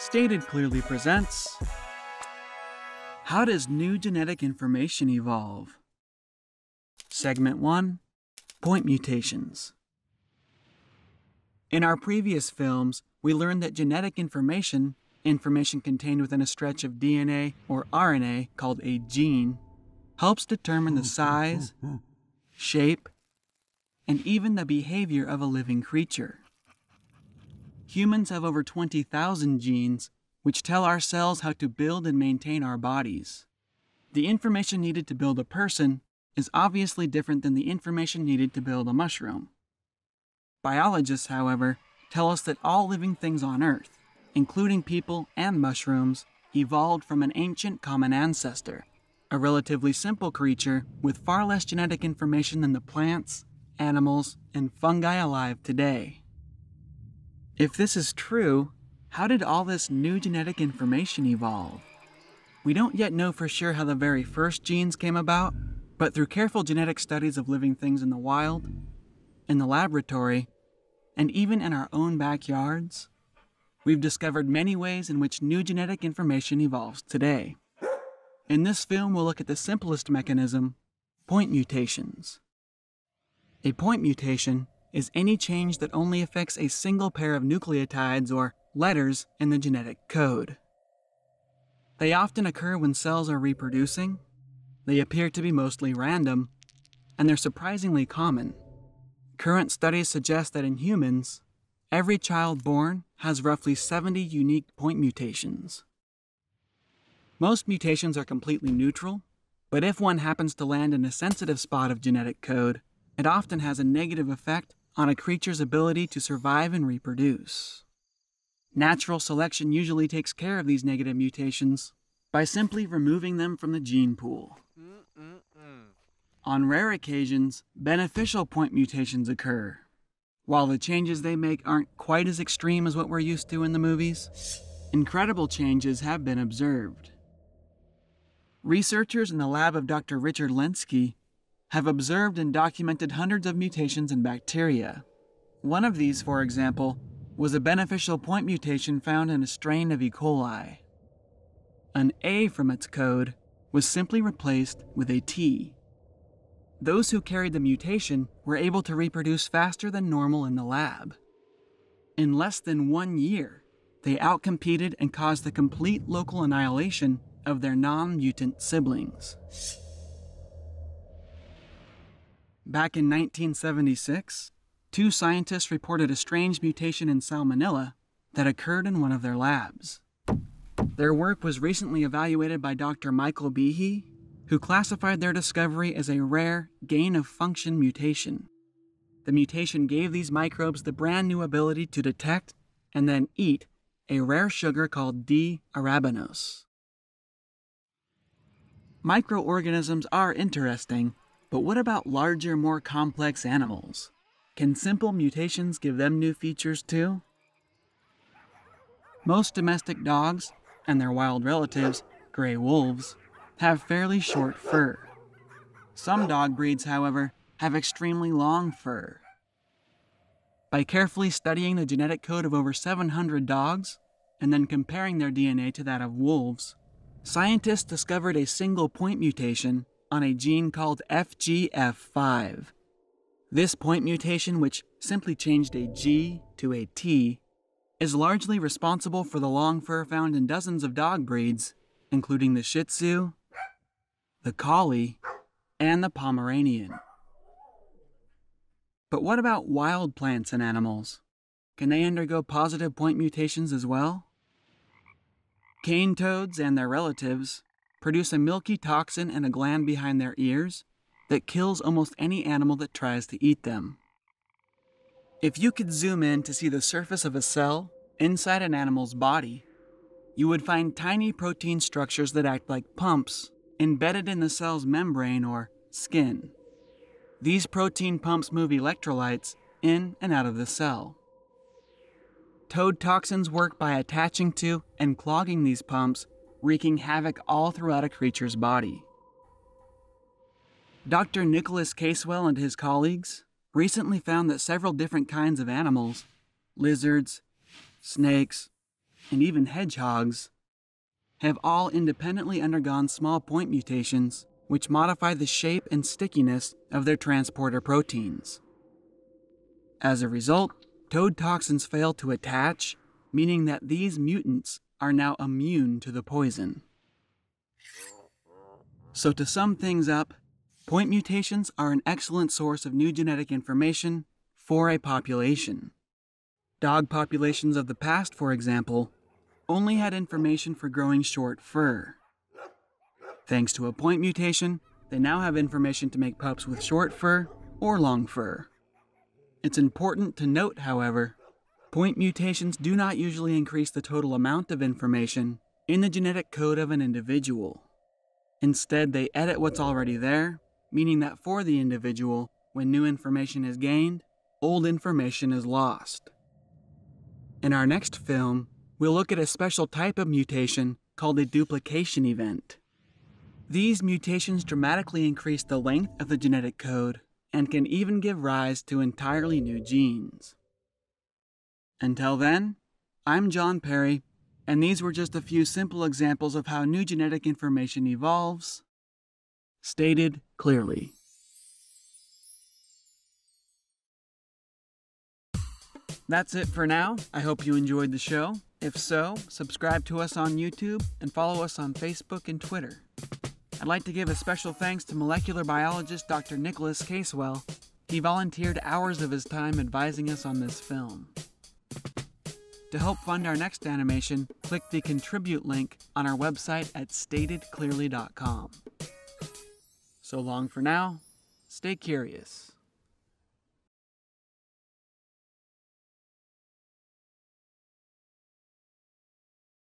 Stated Clearly presents How does new genetic information evolve? Segment 1 Point Mutations. In our previous films, we learned that genetic information, information contained within a stretch of DNA or RNA called a gene, helps determine the size, shape, and even the behavior of a living creature. Humans have over 20,000 genes, which tell our cells how to build and maintain our bodies. The information needed to build a person is obviously different than the information needed to build a mushroom. Biologists, however, tell us that all living things on Earth, including people and mushrooms, evolved from an ancient common ancestor, a relatively simple creature with far less genetic information than the plants, animals, and fungi alive today. If this is true, how did all this new genetic information evolve? We don't yet know for sure how the very first genes came about, but through careful genetic studies of living things in the wild, in the laboratory, and even in our own backyards, we've discovered many ways in which new genetic information evolves today. In this film, we'll look at the simplest mechanism point mutations. A point mutation is any change that only affects a single pair of nucleotides or letters in the genetic code. They often occur when cells are reproducing, they appear to be mostly random, and they're surprisingly common. Current studies suggest that in humans, every child born has roughly 70 unique point mutations. Most mutations are completely neutral, but if one happens to land in a sensitive spot of genetic code, it often has a negative effect on a creature's ability to survive and reproduce. Natural selection usually takes care of these negative mutations by simply removing them from the gene pool. On rare occasions, beneficial point mutations occur. While the changes they make aren't quite as extreme as what we're used to in the movies, incredible changes have been observed. Researchers in the lab of Dr. Richard Lenski have observed and documented hundreds of mutations in bacteria. One of these, for example, was a beneficial point mutation found in a strain of E. coli. An A from its code was simply replaced with a T. Those who carried the mutation were able to reproduce faster than normal in the lab. In less than one year, they outcompeted and caused the complete local annihilation of their non mutant siblings. Back in 1976, two scientists reported a strange mutation in salmonella that occurred in one of their labs. Their work was recently evaluated by Dr. Michael Behe, who classified their discovery as a rare gain of function mutation. The mutation gave these microbes the brand new ability to detect and then eat a rare sugar called D. arabinose. Microorganisms are interesting, but what about larger, more complex animals? Can simple mutations give them new features too? Most domestic dogs and their wild relatives, gray wolves, have fairly short fur. Some dog breeds, however, have extremely long fur. By carefully studying the genetic code of over 700 dogs and then comparing their DNA to that of wolves, scientists discovered a single point mutation on a gene called FGF5. This point mutation, which simply changed a G to a T, is largely responsible for the long fur found in dozens of dog breeds, including the Shih Tzu, the Collie, and the Pomeranian. But what about wild plants and animals? Can they undergo positive point mutations as well? Cane toads and their relatives produce a milky toxin in a gland behind their ears that kills almost any animal that tries to eat them. If you could zoom in to see the surface of a cell inside an animal's body, you would find tiny protein structures that act like pumps embedded in the cell's membrane or skin. These protein pumps move electrolytes in and out of the cell. Toad toxins work by attaching to and clogging these pumps, wreaking havoc all throughout a creature's body. Dr. Nicholas Casewell and his colleagues recently found that several different kinds of animals lizards, snakes, and even hedgehogs, have all independently undergone small point mutations which modify the shape and stickiness of their transporter proteins. As a result, toad toxins fail to attach, meaning that these mutants are now immune to the poison. So, to sum things up, point mutations are an excellent source of new genetic information for a population. Dog populations of the past, for example, only had information for growing short fur. Thanks to a point mutation, they now have information to make pups with short fur or long fur. It's important to note, however, point mutations do not usually increase the total amount of information in the genetic code of an individual. Instead, they edit what's already there, meaning that for the individual, when new information is gained, old information is lost. In our next film, we'll look at a special type of mutation called a duplication event. These mutations dramatically increase the length of the genetic code and can even give rise to entirely new genes. Until then, I'm Jon Perry, and these were just a few simple examples of how new genetic information evolves, stated clearly. That's it for now. I hope you enjoyed the show. If so, subscribe to us on YouTube and follow us on Facebook and Twitter. I'd like to give a special thanks to molecular biologist Dr. Nicholas Casewell. He volunteered hours of his time advising us on this film. To help fund our next animation, click the contribute link on our website at statedclearly.com. So long for now. Stay curious.